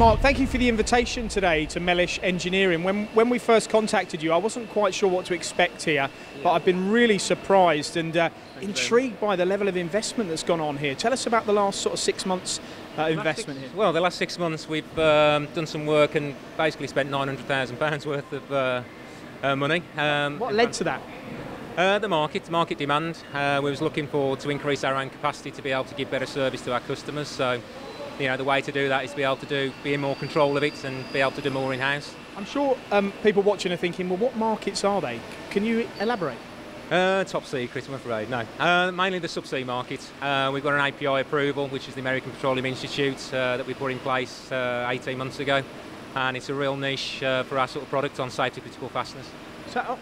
Mark, thank you for the invitation today to Mellish Engineering. When, when we first contacted you, I wasn't quite sure what to expect here, yeah. but I've been really surprised and uh, intrigued by the level of investment that's gone on here. Tell us about the last sort of six months uh, investment six, here. Well, the last six months we've um, done some work and basically spent £900,000 worth of uh, uh, money. Um, what led to that? Uh, the market, market demand. Uh, we was looking for to increase our own capacity to be able to give better service to our customers. So you know, the way to do that is to be able to do, be in more control of it and be able to do more in-house. I'm sure um, people watching are thinking, well, what markets are they? Can you elaborate? Uh, top secret, I'm afraid. No, uh, mainly the subsea market. Uh, we've got an API approval, which is the American Petroleum Institute, uh, that we put in place uh, 18 months ago, and it's a real niche uh, for our sort of product on safety critical fasteners. So,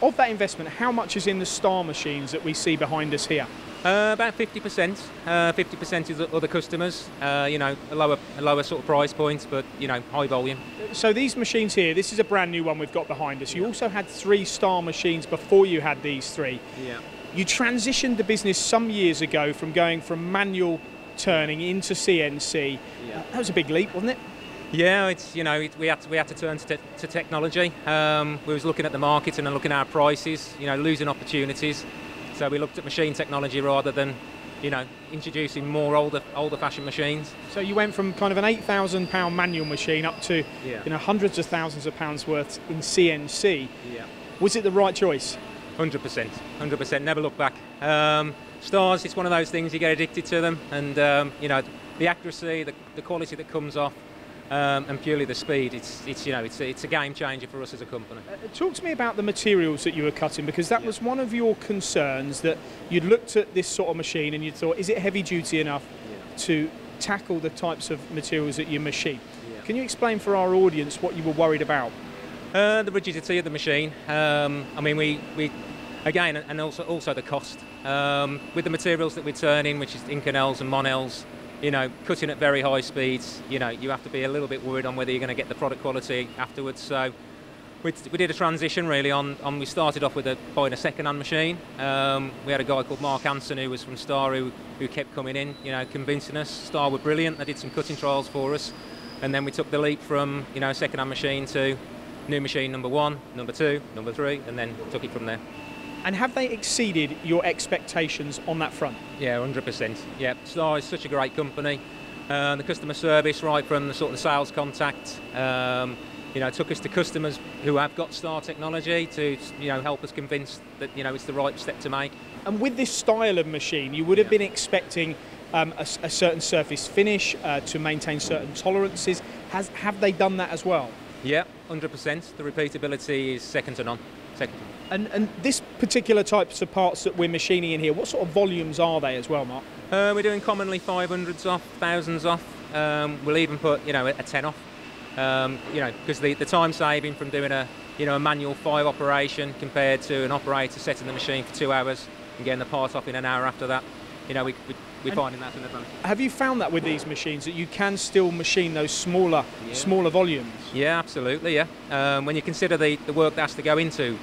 of that investment, how much is in the Star machines that we see behind us here? Uh, about 50%. Uh, 50% is other customers. Uh, you know, a lower, a lower sort of price point, but you know, high volume. So these machines here, this is a brand new one we've got behind us. You also had three Star machines before you had these three. Yeah. You transitioned the business some years ago from going from manual turning into CNC. Yeah. That was a big leap, wasn't it? Yeah, it's you know it, we had to, we had to turn to, te- to technology. Um, we was looking at the market and looking at our prices. You know, losing opportunities. So we looked at machine technology rather than, you know, introducing more older older fashioned machines. So you went from kind of an eight thousand pound manual machine up to, yeah. you know, hundreds of thousands of pounds worth in CNC. Yeah. Was it the right choice? Hundred percent, hundred percent. Never look back. Um, stars, it's one of those things you get addicted to them, and um, you know the accuracy, the, the quality that comes off um, and purely the speed, it's, it's you know it's a, it's a game changer for us as a company. Uh, talk to me about the materials that you were cutting because that yeah. was one of your concerns that you'd looked at this sort of machine and you thought, is it heavy duty enough yeah. to tackle the types of materials that you machine? Yeah. Can you explain for our audience what you were worried about? Uh, the rigidity of the machine. Um, I mean, we, we again, and also also the cost. Um, with the materials that we're turning, which is Inconels and Monels, you know, cutting at very high speeds, you know, you have to be a little bit worried on whether you're going to get the product quality afterwards. So we, we did a transition really on, on we started off with a, buying a second-hand machine. Um, we had a guy called Mark Hanson who was from Star who, who kept coming in, you know, convincing us. Star were brilliant. They did some cutting trials for us. And then we took the leap from, you know, second-hand machine to new machine number one, number two, number three, and then took it from there. And have they exceeded your expectations on that front? Yeah, 100%. Yeah, Star is such a great company. Uh, the customer service, right from the sort of sales contact, um, you know, took us to customers who have got Star technology to, you know, help us convince that, you know, it's the right step to make. And with this style of machine, you would have yeah. been expecting um, a, a, certain surface finish uh, to maintain certain tolerances. Has, have they done that as well? Yeah, 100%. The repeatability is second to none. And, and this particular types of parts that we're machining in here, what sort of volumes are they as well, Mark? Uh, we're doing commonly 500s off, thousands off. Um, we'll even put, you know, a 10 off. Um, you know, because the, the time saving from doing a, you know, a manual five operation compared to an operator setting the machine for two hours and getting the part off in an hour after that, you know, we, we, we're finding that's an advantage. Have you found that with these machines that you can still machine those smaller, yeah. smaller volumes? Yeah, absolutely. Yeah. Um, when you consider the, the work that has to go into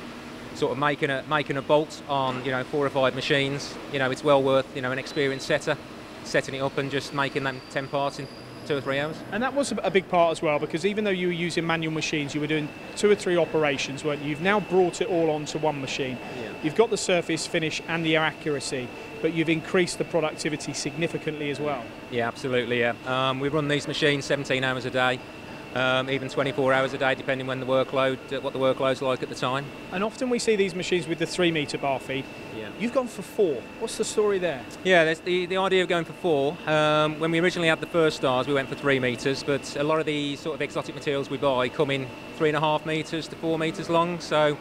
sort of making a making a bolt on you know four or five machines, you know it's well worth you know an experienced setter setting it up and just making them ten parts in two or three hours. And that was a big part as well because even though you were using manual machines, you were doing two or three operations, weren't you? You've now brought it all onto one machine. Yeah. You've got the surface finish and the accuracy, but you've increased the productivity significantly as well. Yeah, absolutely. Yeah, um, we run these machines 17 hours a day um, even 24 hours a day, depending when the workload, uh, what the workload's like at the time. And often we see these machines with the three metre bar feed. Yeah. You've gone for four. What's the story there? Yeah, the, the idea of going for four. Um, when we originally had the first stars, we went for three metres, but a lot of the sort of exotic materials we buy come in three and a half metres to four metres long. So,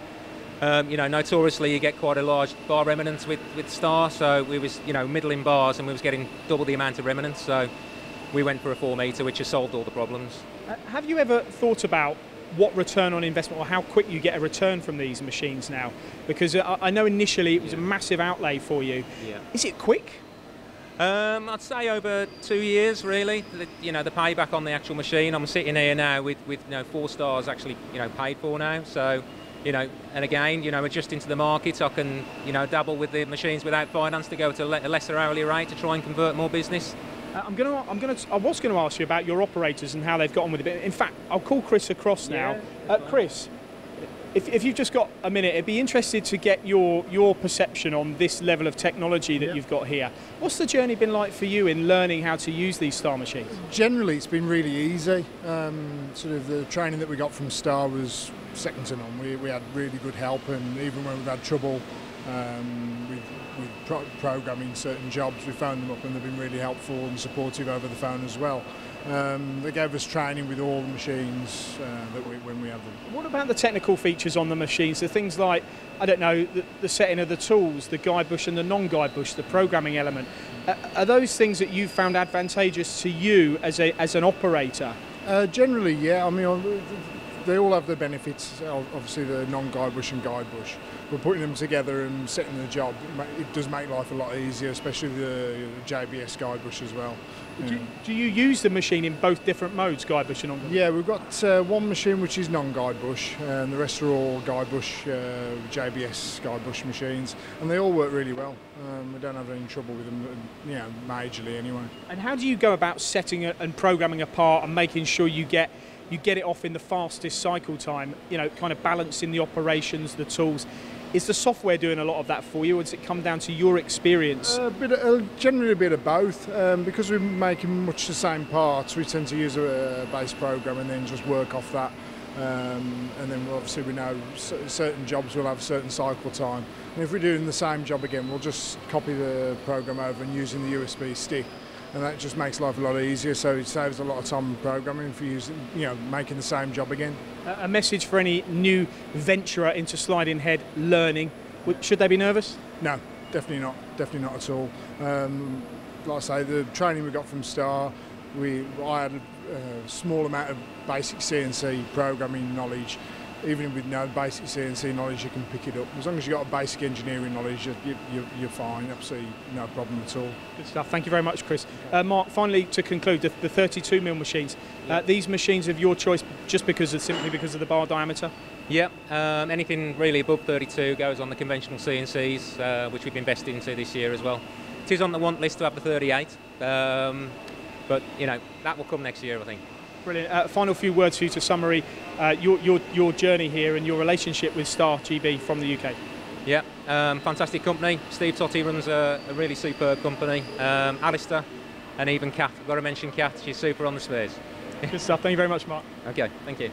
um, you know, notoriously you get quite a large bar remnants with, with star. So we was, you know, middling bars and we was getting double the amount of remnants. So we went for a four metre, which has solved all the problems. Uh, have you ever thought about what return on investment or how quick you get a return from these machines now? Because uh, I know initially it was yeah. a massive outlay for you. Yeah. Is it quick? Um, I'd say over two years, really. The, you know, the payback on the actual machine. I'm sitting here now with, with you know, four stars actually, you know, paid for now. So, you know, and again, you know, adjusting to the market, I can, you know, dabble with the machines without finance to go to a lesser hourly rate to try and convert more business. Uh, I'm going to. I'm going to. I was going to ask you about your operators and how they've got on with it. In fact, I'll call Chris across now. Yeah, uh, Chris, if, if you've just got a minute, I'd be interested to get your your perception on this level of technology that Yeah. you've got here. What's the journey been like for you in learning how to use these Star machines? Generally, it's been really easy. Um, sort of the training that we got from Star was second to none. We, we had really good help, and even when we've had trouble um, with, with pro- programming certain jobs, we phoned them up, and they've been really helpful and supportive over the phone as well. Um, they gave us training with all the machines uh, that we, when we had them. What about the technical features on the machines? The things like, I don't know, the, the setting of the tools, the guide bush and the non-guide bush, the programming element. Uh, are those things that you found advantageous to you as a as an operator? Uh, generally, yeah. I mean, they all have their benefits. Obviously, the non-guide bush and guide bush. We're putting them together and setting the job. It does make life a lot easier, especially the, JBS guide bush as well. Do, Yeah. do you use the machine in both different modes, guide bush and non-guide? Yeah, we've got uh, one machine which is non-guide bush, and the rest are all guide bush, uh, JBS guide bush machines, and they all work really well. Um, we don't have any trouble with them, uh, you know, majorly anyway. And how do you go about setting it and programming a part and making sure you get you get it off in the fastest cycle time? You know, kind of balancing the operations, the tools. Is the software doing a lot of that for you, or does it come down to your experience? A bit, of, uh, generally a bit of both. Um, because we're making much the same parts, we tend to use a, base program and then just work off that. Um, and then obviously we know certain jobs will have certain cycle time. And if we're doing the same job again, we'll just copy the program over and using the USB stick. And that just makes life a lot easier. So it saves a lot of time programming for using, you know, making the same job again. A message for any new venturer into sliding head learning. Should they be nervous? No, definitely not. Definitely not at all. Um, like I say, the training we got from Star, we I had a, a small amount of basic CNC programming knowledge. Even with no basic CNC knowledge, you can pick it up. As long as you've got a basic engineering knowledge, you, you, you- you're fine. Absolutely no problem at all. Good stuff. Thank you very much, Chris. Uh, Mark, finally to conclude, the, the 32 mil machines. Uh, these machines of your choice, just because of simply because of the bar diameter. Yep, um, anything really above 32 goes on the conventional CNCs, uh, which we've invested into this year as well. It is on the want list to have the 38, um, but you know that will come next year, I think. Brilliant. Uh, final few words for you to summary uh, your, your your journey here and your relationship with Star GB from the UK. Yeah, um, fantastic company. Steve Tottey runs a, a really superb company. Um, Alistair and even Kath. I've got to mention Kath. She's super on the spares. Good stuff. Thank you very much, Mark. Okay, thank you.